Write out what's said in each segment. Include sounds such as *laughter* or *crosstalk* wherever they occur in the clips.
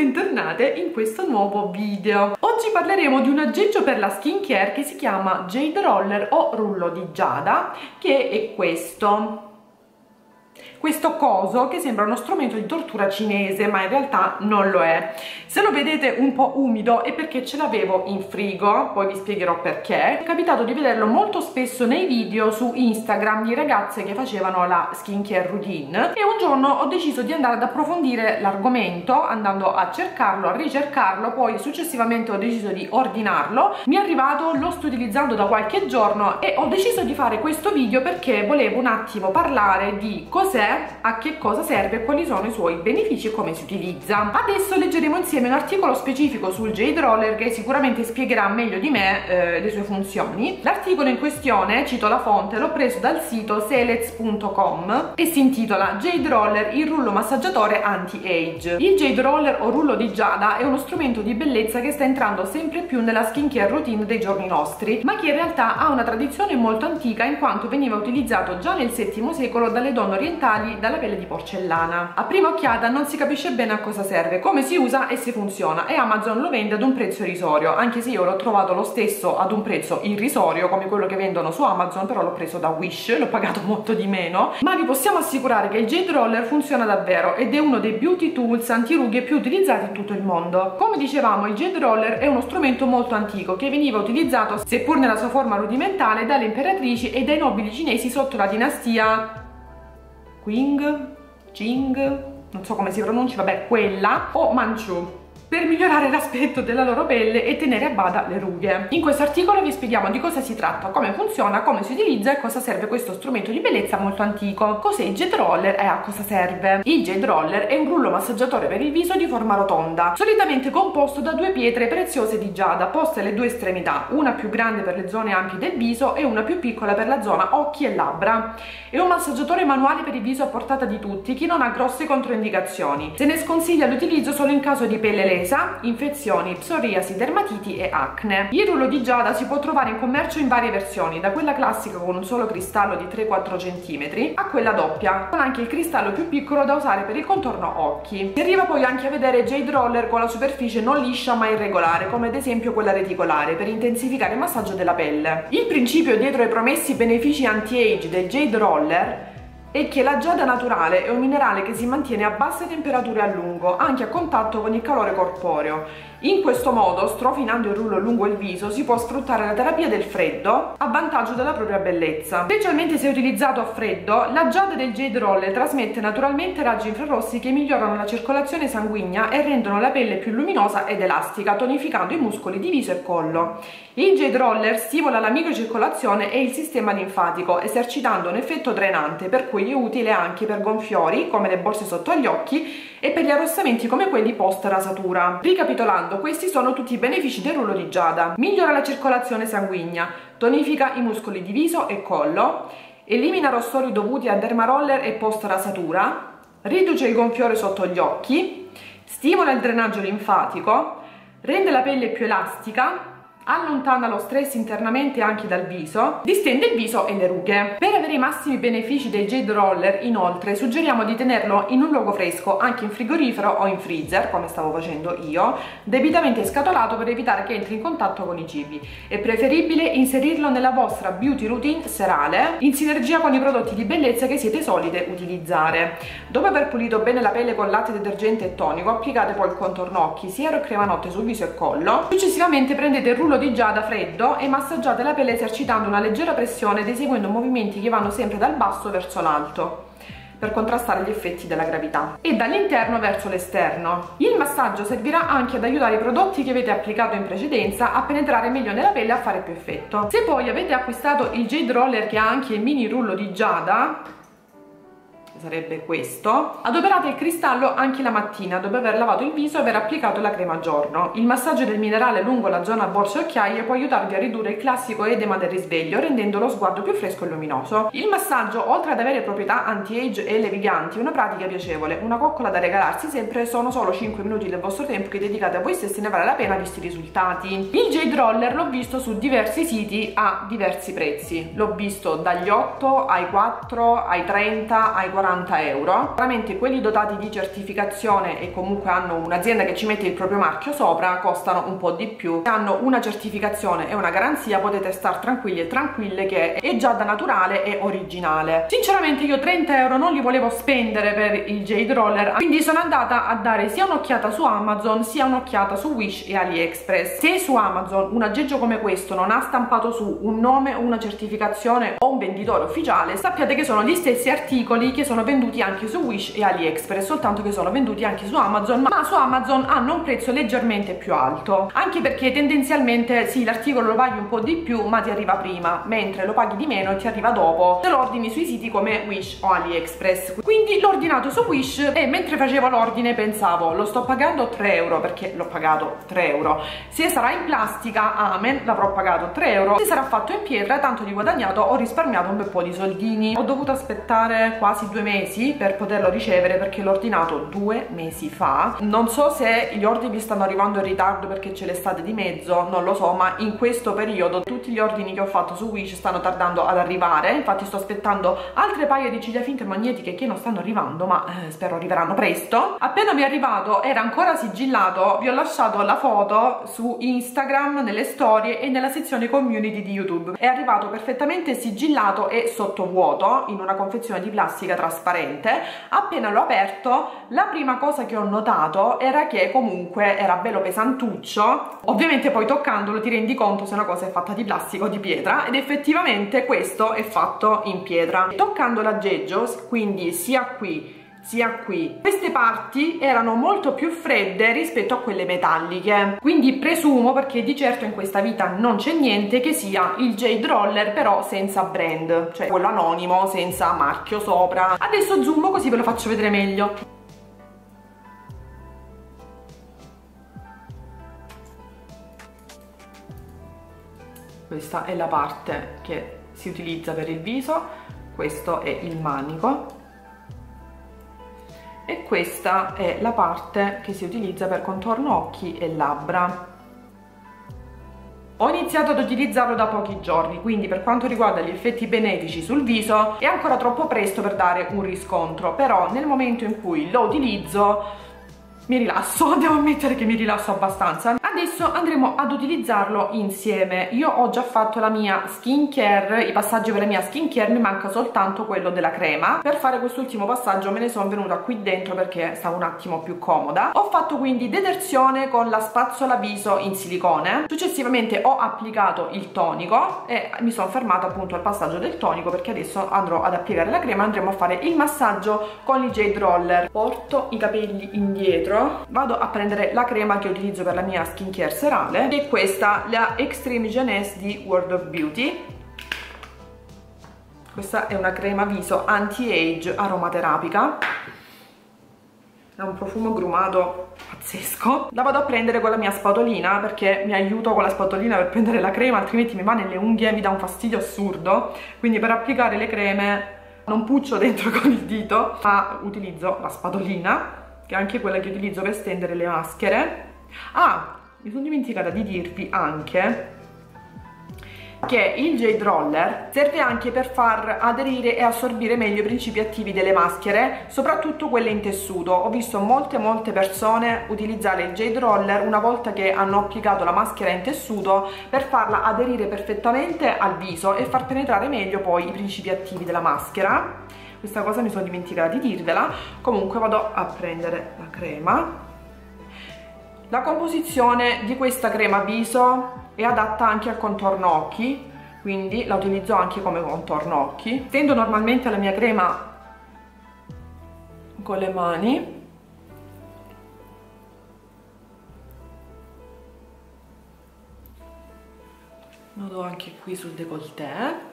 bentornate in questo nuovo video. Oggi parleremo di un aggeggio per la skincare che si chiama Jade Roller o rullo di giada, che è questo questo coso che sembra uno strumento di tortura cinese ma in realtà non lo è. Se lo vedete un po' umido è perché ce l'avevo in frigo poi vi spiegherò perché. È capitato di vederlo molto spesso nei video su Instagram di ragazze che facevano la skincare routine e un giorno ho deciso di andare ad approfondire l'argomento andando a cercarlo, a ricercarlo poi successivamente ho deciso di ordinarlo. Mi è arrivato, lo sto utilizzando da qualche giorno e ho deciso di fare questo video perché volevo un attimo parlare di cos'è a che cosa serve e quali sono i suoi benefici e come si utilizza. Adesso leggeremo insieme un articolo specifico sul Jade Roller che sicuramente spiegherà meglio di me eh, le sue funzioni. L'articolo in questione, cito la fonte, l'ho preso dal sito selez.com e si intitola Jade Roller, il rullo massaggiatore anti-age. Il Jade Roller o rullo di giada è uno strumento di bellezza che sta entrando sempre più nella skincare routine dei giorni nostri, ma che in realtà ha una tradizione molto antica in quanto veniva utilizzato già nel VII secolo dalle donne orientali materiali dalla pelle di porcellana. A prima occhiata non si capisce bene a cosa serve, come si usa e se funziona e Amazon lo vende ad un prezzo irrisorio, anche se io l'ho trovato lo stesso ad un prezzo irrisorio come quello che vendono su Amazon, però l'ho preso da Wish, *laughs* l'ho pagato molto di meno, ma vi possiamo assicurare che il Jade Roller funziona davvero ed è uno dei beauty tools antirughe più utilizzati in tutto il mondo. Come dicevamo, il Jade Roller è uno strumento molto antico che veniva utilizzato, seppur nella sua forma rudimentale, dalle imperatrici e dai nobili cinesi sotto la dinastia Qing, Qing, non so come si pronuncia, vabbè, quella, o Manchu per migliorare l'aspetto della loro pelle e tenere a bada le rughe. In questo articolo vi spieghiamo di cosa si tratta, come funziona, come si utilizza e cosa serve questo strumento di bellezza molto antico. Cos'è il Jade Roller e a cosa serve? Il Jade Roller è un rullo massaggiatore per il viso di forma rotonda, solitamente composto da due pietre preziose di giada poste alle due estremità, una più grande per le zone ampie del viso e una più piccola per la zona occhi e labbra. È un massaggiatore manuale per il viso a portata di tutti, chi non ha grosse controindicazioni. Se ne sconsiglia l'utilizzo solo in caso di pelle lesa presa, infezioni, psoriasi, dermatiti e acne. Il rullo di giada si può trovare in commercio in varie versioni, da quella classica con un solo cristallo di 3-4 cm a quella doppia, con anche il cristallo più piccolo da usare per il contorno occhi. Si arriva poi anche a vedere Jade Roller con la superficie non liscia ma irregolare, come ad esempio quella reticolare, per intensificare il massaggio della pelle. Il principio dietro ai promessi benefici anti-age del Jade Roller è che la giada naturale è un minerale che si mantiene a basse temperature a lungo, anche a contatto con il calore corporeo in questo modo, strofinando il rullo lungo il viso, si può sfruttare la terapia del freddo a vantaggio della propria bellezza. Specialmente se utilizzato a freddo, la giada del Jade Roller trasmette naturalmente raggi infrarossi che migliorano la circolazione sanguigna e rendono la pelle più luminosa ed elastica, tonificando i muscoli di viso e collo. Il Jade Roller stimola la microcircolazione e il sistema linfatico, esercitando un effetto drenante, per cui è utile anche per gonfiori, come le borse sotto gli occhi, e per gli arrossamenti come quelli post rasatura. Ricapitolando, questi sono tutti i benefici del rullo di giada. Migliora la circolazione sanguigna, tonifica i muscoli di viso e collo, elimina rossori dovuti a dermaroller e post rasatura, riduce il gonfiore sotto gli occhi, stimola il drenaggio linfatico, rende la pelle più elastica, allontana lo stress internamente anche dal viso, distende il viso e le rughe. Per avere i massimi benefici del Jade Roller, inoltre, suggeriamo di tenerlo in un luogo fresco, anche in frigorifero o in freezer, come stavo facendo io, debitamente scatolato per evitare che entri in contatto con i cibi. È preferibile inserirlo nella vostra beauty routine serale, in sinergia con i prodotti di bellezza che siete solite utilizzare. Dopo aver pulito bene la pelle con latte detergente e tonico, applicate poi il contorno occhi, siero e crema notte sul viso e collo. Successivamente prendete il rullo di giada freddo e massaggiate la pelle esercitando una leggera pressione ed eseguendo movimenti che vanno sempre dal basso verso l'alto per contrastare gli effetti della gravità e dall'interno verso l'esterno. Il massaggio servirà anche ad aiutare i prodotti che avete applicato in precedenza a penetrare meglio nella pelle e a fare più effetto. Se poi avete acquistato il Jade Roller che ha anche il mini rullo di giada, sarebbe questo. Adoperate il cristallo anche la mattina dopo aver lavato il viso e aver applicato la crema a giorno. Il massaggio del minerale lungo la zona borse e occhiaie può aiutarvi a ridurre il classico edema del risveglio rendendo lo sguardo più fresco e luminoso. Il massaggio oltre ad avere proprietà anti-age e leviganti è una pratica piacevole. Una coccola da regalarsi sempre sono solo 5 minuti del vostro tempo che dedicate a voi stessi ne vale la pena visti i risultati. Il Jade Roller l'ho visto su diversi siti a diversi prezzi. L'ho visto dagli 8 ai 4 ai 30 ai 40 40 euro. Veramente quelli dotati di certificazione e comunque hanno un'azienda che ci mette il proprio marchio sopra costano un po' di più. Hanno una certificazione e una garanzia potete star tranquilli e tranquille che è già da naturale e originale. Sinceramente io 30 euro non li volevo spendere per il Jade Roller quindi sono andata a dare sia un'occhiata su Amazon sia un'occhiata su Wish e AliExpress. Se su Amazon un aggeggio come questo non ha stampato su un nome o una certificazione o un venditore ufficiale sappiate che sono gli stessi articoli che sono venduti anche su Wish e AliExpress soltanto che sono venduti anche su Amazon ma su Amazon hanno un prezzo leggermente più alto. Anche perché tendenzialmente sì l'articolo lo paghi un po' di più ma ti arriva prima mentre lo paghi di meno e ti arriva dopo. Se lo ordini sui siti come Wish o AliExpress. Quindi l'ho ordinato su Wish e mentre facevo l'ordine pensavo lo sto pagando 3 euro perché l'ho pagato 3 euro. Se sarà in plastica amen l'avrò pagato 3 euro. Se sarà fatto in pietra tanto di guadagnato ho risparmiato un bel po' di soldini. Ho dovuto aspettare quasi due mesi per poterlo ricevere perché l'ho ordinato due mesi fa. Non so se gli ordini stanno arrivando in ritardo perché c'è l'estate di mezzo non lo so ma in questo periodo tutti gli ordini che ho fatto su Wish stanno tardando ad arrivare. Infatti sto aspettando altre paia di ciglia finte magnetiche che non stanno arrivando ma eh, spero arriveranno presto. Appena mi è arrivato era ancora sigillato. Vi ho lasciato la foto su Instagram nelle storie e nella sezione community di YouTube. È arrivato perfettamente sigillato e sottovuoto in una confezione di plastica trasparente appena l'ho aperto la prima cosa che ho notato era che comunque era bello pesantuccio. Ovviamente poi toccandolo ti rendi conto se una cosa è fatta di plastica o di pietra ed effettivamente questo è fatto in pietra. Toccando l'aggeggio quindi sia qui sia qui. Queste parti erano molto più fredde rispetto a quelle metalliche. Quindi presumo perché di certo in questa vita non c'è niente che sia il Jade Roller però senza brand cioè quello anonimo senza marchio sopra. Adesso zoom così ve lo faccio vedere meglio. Questa è la parte che si utilizza per il viso questo è il manico questa è la parte che si utilizza per contorno occhi e labbra ho iniziato ad utilizzarlo da pochi giorni, quindi per quanto riguarda gli effetti benefici sul viso è ancora troppo presto per dare un riscontro, però nel momento in cui lo utilizzo mi rilasso, *laughs* devo ammettere che mi rilasso abbastanza. Adesso andremo ad utilizzarlo insieme. Io ho già fatto la mia skincare, i passaggi per la mia skincare, mi manca soltanto quello della crema. Per fare quest'ultimo passaggio me ne sono venuta qui dentro perché stavo un attimo più comoda. Ho fatto quindi detersione con la spazzola viso in silicone. Successivamente ho applicato il tonico e mi sono fermata appunto al passaggio del tonico perché adesso andrò ad applicare la crema andremo a fare il massaggio con il Jade Roller. Porto i capelli indietro vado a prendere la crema che utilizzo per la mia skincare serale e questa la Extreme Jeunesse di World of Beauty. Questa è una crema viso anti-age aromaterapica. Ha un profumo grumato pazzesco. La vado a prendere con la mia spatolina perché mi aiuto con la spatolina per prendere la crema altrimenti mi va nelle unghie mi dà un fastidio assurdo. Quindi per applicare le creme non puccio dentro *laughs* con il dito ma utilizzo la spatolina che è anche quella che utilizzo per stendere le maschere. Ah, mi sono dimenticata di dirvi anche che il Jade Roller serve anche per far aderire e assorbire meglio i principi attivi delle maschere, soprattutto quelle in tessuto. Ho visto molte molte persone utilizzare il Jade Roller una volta che hanno applicato la maschera in tessuto per farla aderire perfettamente al viso e far penetrare meglio poi i principi attivi della maschera. Questa cosa mi sono dimenticata di dirvela. Comunque vado a prendere la crema la composizione di questa crema viso è adatta anche al contorno occhi quindi la utilizzo anche come contorno occhi. Tendo normalmente la mia crema con le mani. Vado anche qui sul décolleté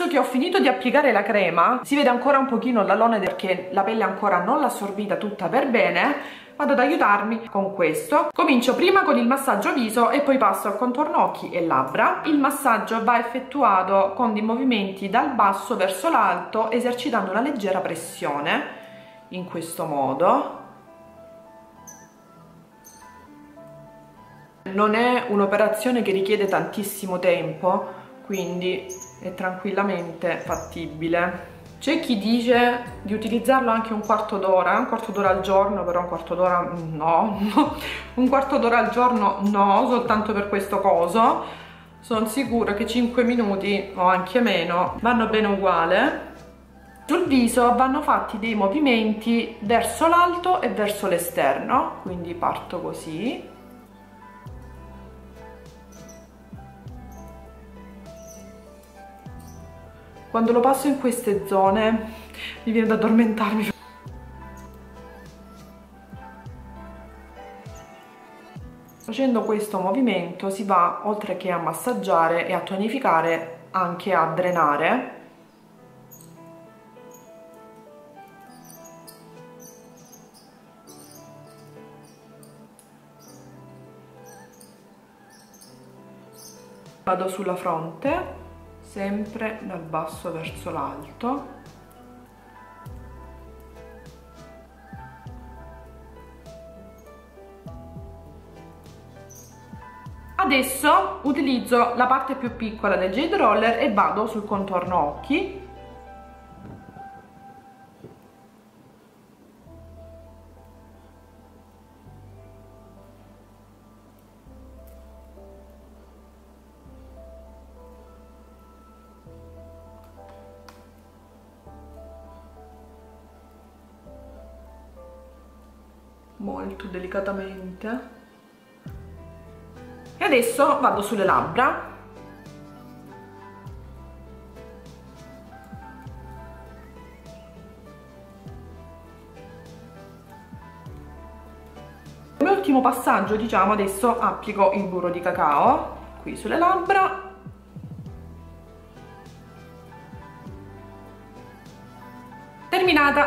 Adesso che ho finito di applicare la crema, si vede ancora un pochino l'alone perché la pelle ancora non l'ha assorbita tutta per bene, vado ad aiutarmi con questo. Comincio prima con il massaggio viso e poi passo al contorno occhi e labbra. Il massaggio va effettuato con dei movimenti dal basso verso l'alto, esercitando una leggera pressione, in questo modo non è un'operazione che richiede tantissimo tempo quindi è tranquillamente fattibile c'è chi dice di utilizzarlo anche un quarto d'ora, un quarto d'ora al giorno, però un quarto d'ora no, *laughs* un quarto d'ora al giorno no, soltanto per questo coso. Sono sicura che 5 minuti o anche meno vanno bene uguale. Sul viso vanno fatti dei movimenti verso l'alto e verso l'esterno, quindi parto così quando lo passo in queste zone mi viene da addormentarmi. Facendo questo movimento si va oltre che a massaggiare e a tonificare anche a drenare. Vado sulla fronte sempre dal basso verso l'alto. Adesso utilizzo la parte più piccola del Jade Roller e vado sul contorno occhi molto delicatamente. E adesso vado sulle labbra. Come ultimo passaggio diciamo adesso applico il burro di cacao qui sulle labbra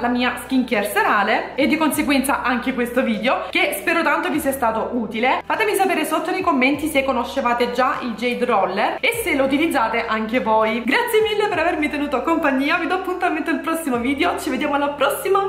la mia skincare serale e di conseguenza anche questo video che spero tanto vi sia stato utile. Fatemi sapere sotto nei commenti se conoscevate già il Jade Roller e se lo utilizzate anche voi. Grazie mille per avermi tenuto compagnia vi do appuntamento al prossimo video ci vediamo alla prossima